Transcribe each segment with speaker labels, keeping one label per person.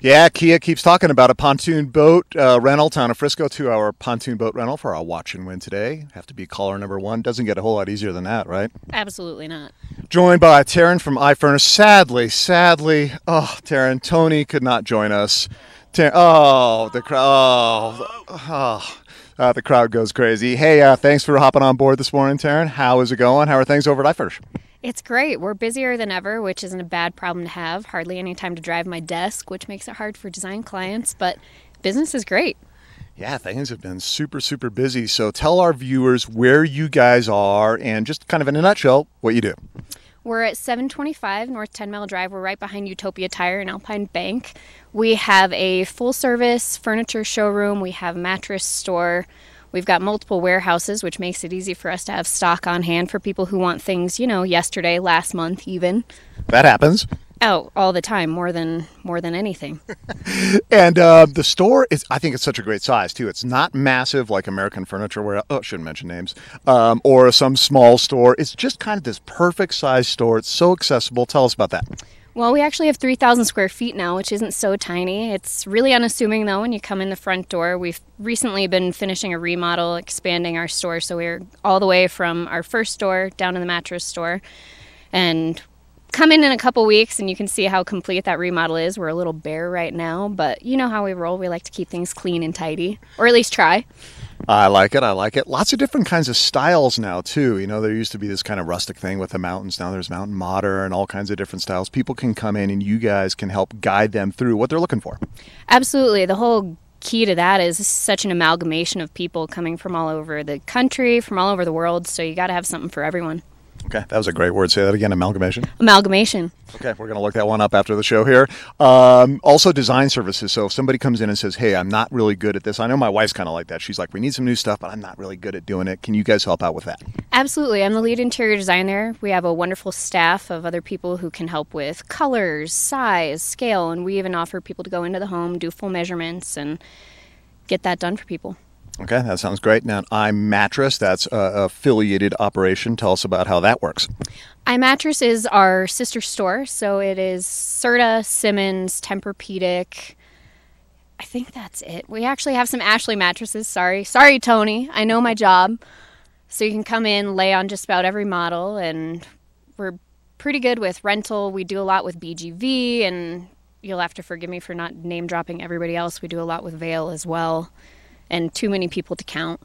Speaker 1: Yeah, Kia keeps talking about a pontoon boat uh, rental town of Frisco, two hour pontoon boat rental for our watch and win today. Have to be caller number one. Doesn't get a whole lot easier than that, right?
Speaker 2: Absolutely not.
Speaker 1: Joined by Taryn from iFurnish. Sadly, sadly, oh, Taryn, Tony could not join us. Taryn, oh, the crowd. Oh, oh. Uh, the crowd goes crazy. Hey, uh, thanks for hopping on board this morning, Taryn. How is it going? How are things over at iFurnish?
Speaker 2: It's great. We're busier than ever, which isn't a bad problem to have. Hardly any time to drive my desk, which makes it hard for design clients, but business is great.
Speaker 1: Yeah, things have been super, super busy. So tell our viewers where you guys are and just kind of in a nutshell what you do.
Speaker 2: We're at 725 North 10 Mile Drive. We're right behind Utopia Tire and Alpine Bank. We have a full service furniture showroom, we have mattress store. We've got multiple warehouses, which makes it easy for us to have stock on hand for people who want things, you know, yesterday, last month, even.
Speaker 1: That happens.
Speaker 2: Oh, all the time, more than more than anything.
Speaker 1: and uh, the store is, I think, it's such a great size too. It's not massive like American Furniture, where oh, shouldn't mention names, um, or some small store. It's just kind of this perfect size store. It's so accessible. Tell us about that.
Speaker 2: Well, we actually have 3,000 square feet now, which isn't so tiny. It's really unassuming though when you come in the front door. We've recently been finishing a remodel, expanding our store. So we're all the way from our first store down to the mattress store. And come in in a couple weeks and you can see how complete that remodel is. We're a little bare right now, but you know how we roll. We like to keep things clean and tidy, or at least try.
Speaker 1: I like it. I like it. Lots of different kinds of styles now too. You know, there used to be this kind of rustic thing with the mountains. Now there's mountain modern, and all kinds of different styles. People can come in and you guys can help guide them through what they're looking for.
Speaker 2: Absolutely. The whole key to that is such an amalgamation of people coming from all over the country, from all over the world. So you got to have something for everyone.
Speaker 1: Okay, that was a great word. Say that again amalgamation.
Speaker 2: Amalgamation.
Speaker 1: Okay, we're going to look that one up after the show here. Um, also, design services. So if somebody comes in and says, hey, I'm not really good at this, I know my wife's kind of like that. She's like, we need some new stuff, but I'm not really good at doing it. Can you guys help out with that?
Speaker 2: Absolutely. I'm the lead interior designer. We have a wonderful staff of other people who can help with colors, size, scale, and we even offer people to go into the home, do full measurements, and get that done for people.
Speaker 1: Okay, that sounds great. Now, iMattress, that's a affiliated operation. Tell us about how that works.
Speaker 2: iMattress is our sister store, so it is Serta, Simmons, Tempur-Pedic. I think that's it. We actually have some Ashley mattresses. Sorry, sorry, Tony. I know my job. So you can come in, lay on just about every model, and we're pretty good with rental. We do a lot with BGV, and you'll have to forgive me for not name dropping everybody else. We do a lot with Vail as well and too many people to count.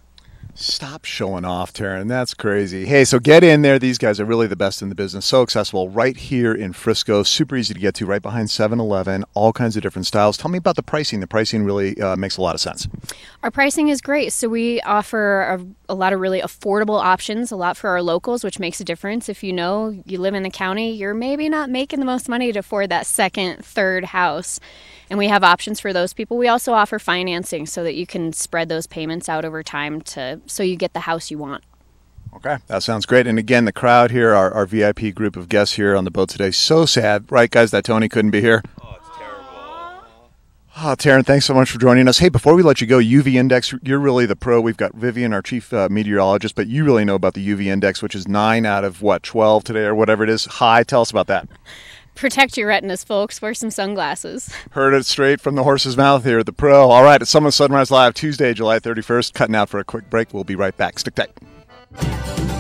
Speaker 1: Stop showing off, Taryn. That's crazy. Hey, so get in there. These guys are really the best in the business. So accessible right here in Frisco. Super easy to get to, right behind 7 Eleven. All kinds of different styles. Tell me about the pricing. The pricing really uh, makes a lot of sense.
Speaker 2: Our pricing is great. So we offer a, a, lot of really affordable options, a lot for our locals, which makes a difference. If you know you live in the county, you're maybe not making the most money to afford that second, third house and we have options for those people. We also offer financing so that you can spread those payments out over time to so you get the house you want.
Speaker 1: Okay, that sounds great. And again, the crowd here, our, our VIP group of guests here on the boat today, so sad, right, guys, that Tony couldn't be here.
Speaker 3: Oh, it's terrible.
Speaker 1: Oh, Taryn, thanks so much for joining us. Hey, before we let you go, UV index, you're really the pro. We've got Vivian, our chief uh, meteorologist, but you really know about the UV index, which is nine out of what, 12 today or whatever it is. High. Tell us about that.
Speaker 2: Protect your retinas, folks. Wear some sunglasses.
Speaker 1: Heard it straight from the horse's mouth here at the Pro. All right, it's Summer Sunrise Live, Tuesday, July 31st. Cutting out for a quick break. We'll be right back. Stick tight.